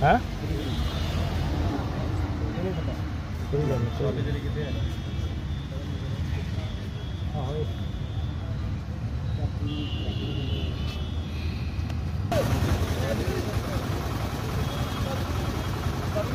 Hah? Ah,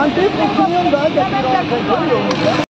Antes, o que não dá, já tirou.